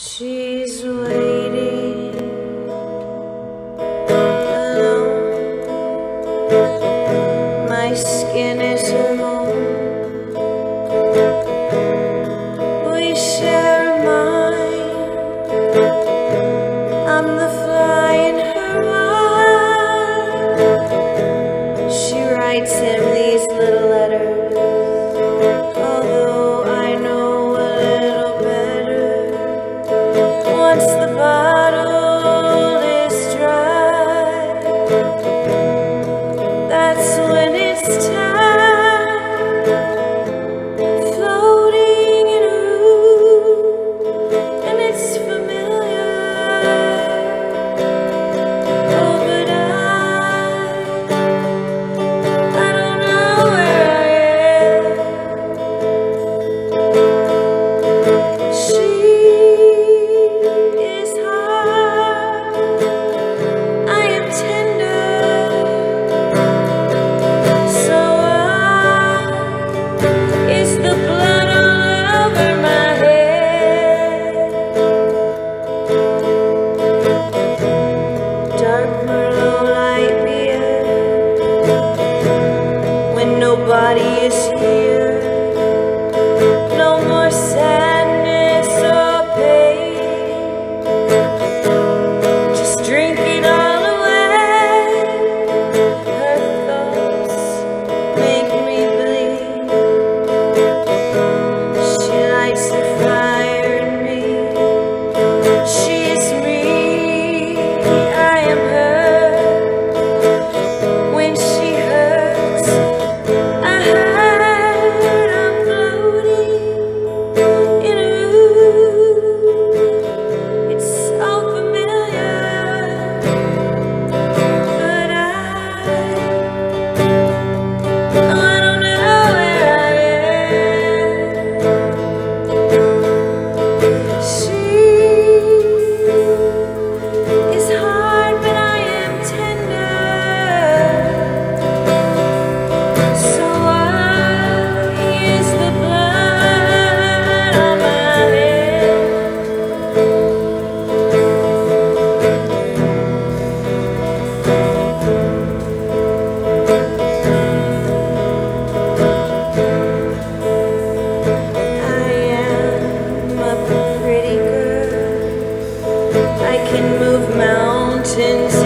She's waiting alone. My skin is her home. We share a mind. I'm the fly in her eye. She writes him. What's the vibe. I can move mountains.